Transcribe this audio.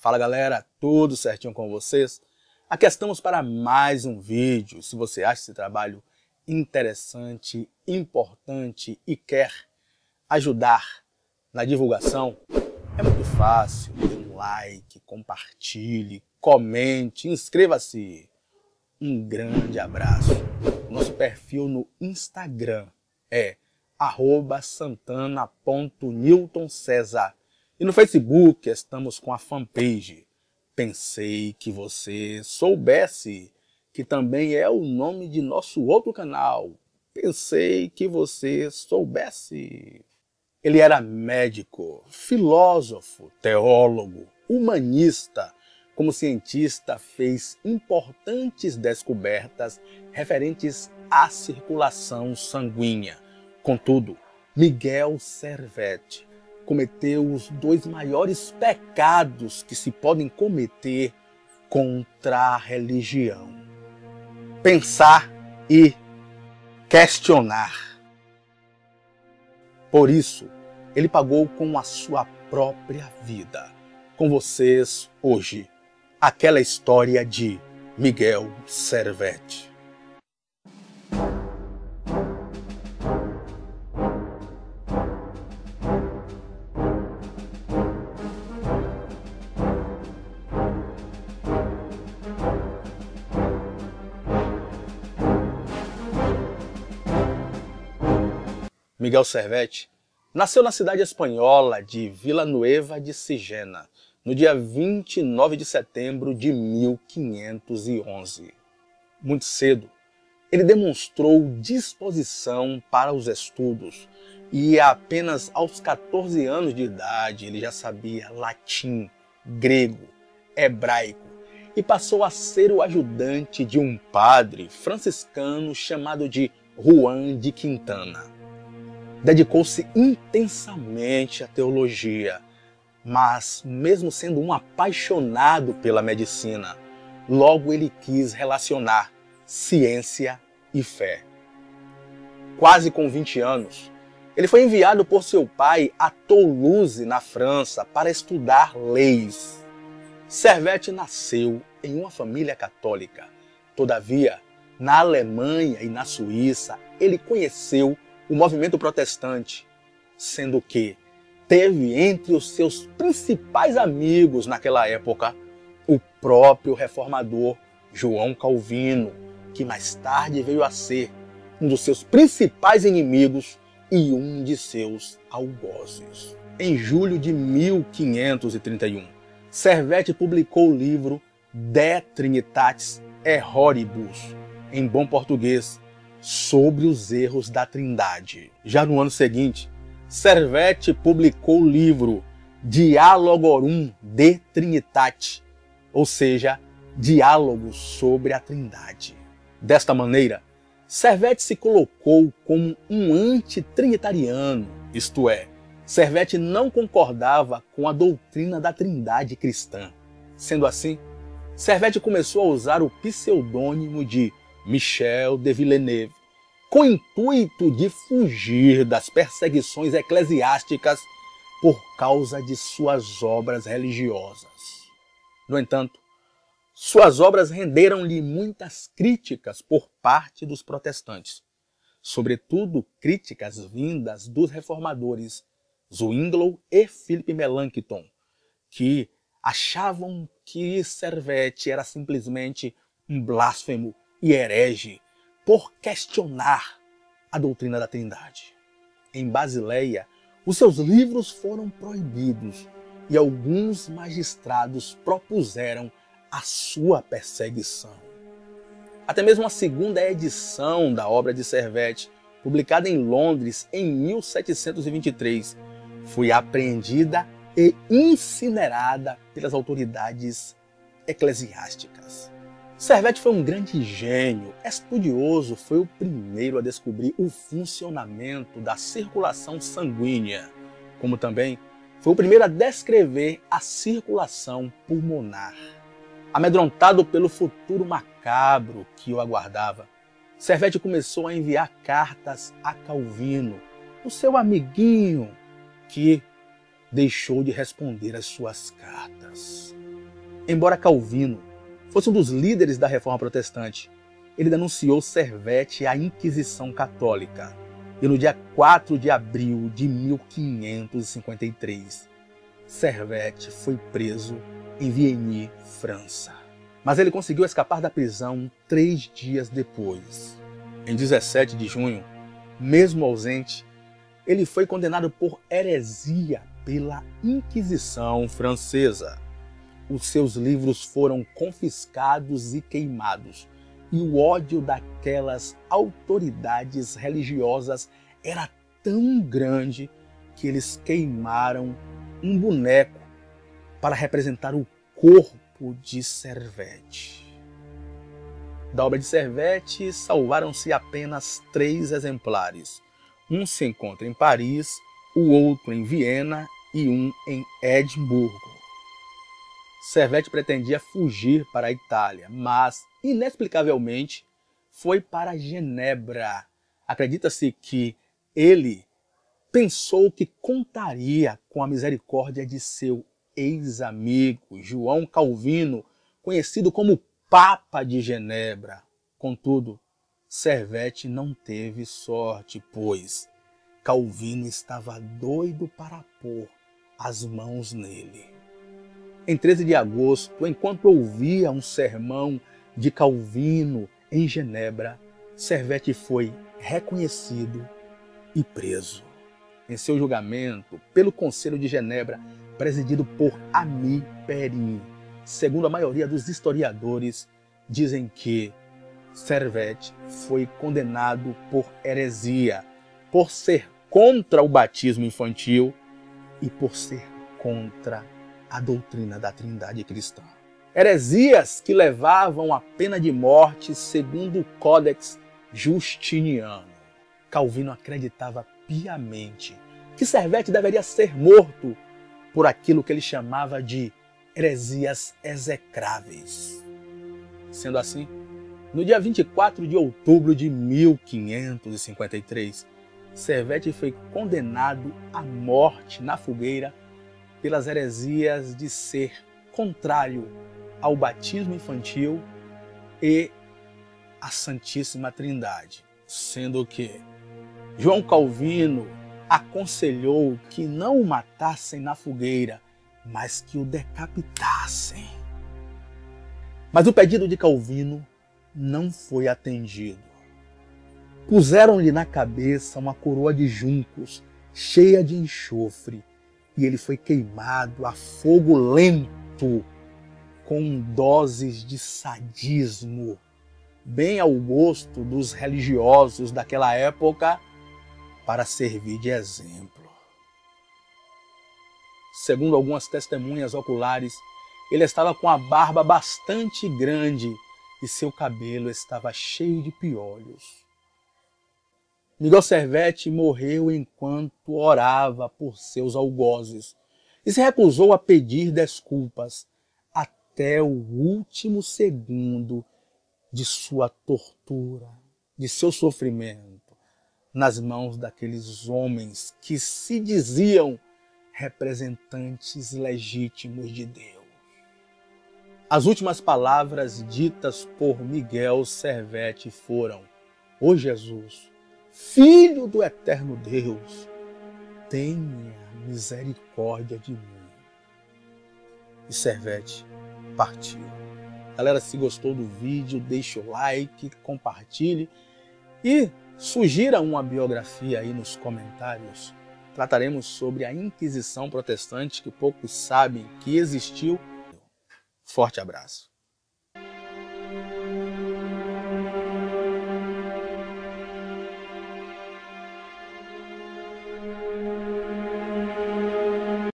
Fala galera, tudo certinho com vocês? Aqui estamos para mais um vídeo. Se você acha esse trabalho interessante, importante e quer ajudar na divulgação, é muito fácil. Dê um like, compartilhe, comente, inscreva-se. Um grande abraço. Nosso perfil no Instagram é santana.newtoncesar e no Facebook estamos com a fanpage. Pensei que você soubesse que também é o nome de nosso outro canal. Pensei que você soubesse. Ele era médico, filósofo, teólogo, humanista. Como cientista, fez importantes descobertas referentes à circulação sanguínea. Contudo, Miguel Servetti cometeu os dois maiores pecados que se podem cometer contra a religião: pensar e questionar. Por isso, ele pagou com a sua própria vida. Com vocês hoje, aquela história de Miguel Servetti. Miguel Servetti nasceu na cidade espanhola de Vila Nueva de Sigena, no dia 29 de setembro de 1511. Muito cedo, ele demonstrou disposição para os estudos e apenas aos 14 anos de idade ele já sabia latim, grego, hebraico e passou a ser o ajudante de um padre franciscano chamado de Juan de Quintana dedicou-se intensamente à teologia, mas, mesmo sendo um apaixonado pela medicina, logo ele quis relacionar ciência e fé. Quase com 20 anos, ele foi enviado por seu pai a Toulouse, na França, para estudar leis. Servette nasceu em uma família católica. Todavia, na Alemanha e na Suíça, ele conheceu o movimento protestante, sendo que teve entre os seus principais amigos naquela época o próprio reformador João Calvino, que mais tarde veio a ser um dos seus principais inimigos e um de seus algozes. Em julho de 1531, Servete publicou o livro De Trinitatis Erroribus, em bom português, sobre os erros da Trindade. Já no ano seguinte, Servete publicou o livro Dialogorum de Trinitate, ou seja, diálogos sobre a Trindade. Desta maneira, Servete se colocou como um antitrinitariano, isto é, Servete não concordava com a doutrina da Trindade cristã. Sendo assim, Servete começou a usar o pseudônimo de Michel de Villeneuve, com o intuito de fugir das perseguições eclesiásticas por causa de suas obras religiosas. No entanto, suas obras renderam-lhe muitas críticas por parte dos protestantes, sobretudo críticas vindas dos reformadores Zwingli e Philip Melanchthon, que achavam que Servete era simplesmente um blasfemo e herege por questionar a doutrina da Trindade. Em Basileia, os seus livros foram proibidos e alguns magistrados propuseram a sua perseguição. Até mesmo a segunda edição da obra de Servete, publicada em Londres em 1723, foi apreendida e incinerada pelas autoridades eclesiásticas. Servete foi um grande gênio, estudioso, foi o primeiro a descobrir o funcionamento da circulação sanguínea, como também foi o primeiro a descrever a circulação pulmonar. Amedrontado pelo futuro macabro que o aguardava, Servete começou a enviar cartas a Calvino, o seu amiguinho, que deixou de responder às suas cartas. Embora Calvino fosse um dos líderes da reforma protestante, ele denunciou Servete à Inquisição Católica. E no dia 4 de abril de 1553, Servete foi preso em Vienne, França. Mas ele conseguiu escapar da prisão três dias depois. Em 17 de junho, mesmo ausente, ele foi condenado por heresia pela Inquisição Francesa. Os seus livros foram confiscados e queimados, e o ódio daquelas autoridades religiosas era tão grande que eles queimaram um boneco para representar o corpo de Servete. Da obra de Servete salvaram-se apenas três exemplares. Um se encontra em Paris, o outro em Viena e um em Edimburgo. Servete pretendia fugir para a Itália, mas, inexplicavelmente, foi para Genebra. Acredita-se que ele pensou que contaria com a misericórdia de seu ex-amigo João Calvino, conhecido como Papa de Genebra. Contudo, Servete não teve sorte, pois Calvino estava doido para pôr as mãos nele. Em 13 de agosto, enquanto ouvia um sermão de Calvino em Genebra, Servete foi reconhecido e preso. Em seu julgamento pelo Conselho de Genebra, presidido por Ami Perin, segundo a maioria dos historiadores, dizem que Servete foi condenado por heresia, por ser contra o batismo infantil e por ser contra a doutrina da Trindade cristã. Heresias que levavam à pena de morte segundo o Códex Justiniano. Calvino acreditava piamente que Servete deveria ser morto por aquilo que ele chamava de heresias execráveis. Sendo assim, no dia 24 de outubro de 1553, Servete foi condenado à morte na fogueira pelas heresias de ser contrário ao batismo infantil e à Santíssima Trindade, sendo que João Calvino aconselhou que não o matassem na fogueira, mas que o decapitassem. Mas o pedido de Calvino não foi atendido. Puseram-lhe na cabeça uma coroa de juncos cheia de enxofre e ele foi queimado a fogo lento com doses de sadismo, bem ao gosto dos religiosos daquela época, para servir de exemplo. Segundo algumas testemunhas oculares, ele estava com a barba bastante grande e seu cabelo estava cheio de piolhos. Miguel Servete morreu enquanto orava por seus algozes e se recusou a pedir desculpas até o último segundo de sua tortura, de seu sofrimento, nas mãos daqueles homens que se diziam representantes legítimos de Deus. As últimas palavras ditas por Miguel Servete foram: Ô Jesus, Filho do eterno Deus, tenha misericórdia de mim. E Servete partiu. Galera, se gostou do vídeo, deixe o like, compartilhe e sugira uma biografia aí nos comentários. Trataremos sobre a Inquisição Protestante que poucos sabem que existiu. Forte abraço.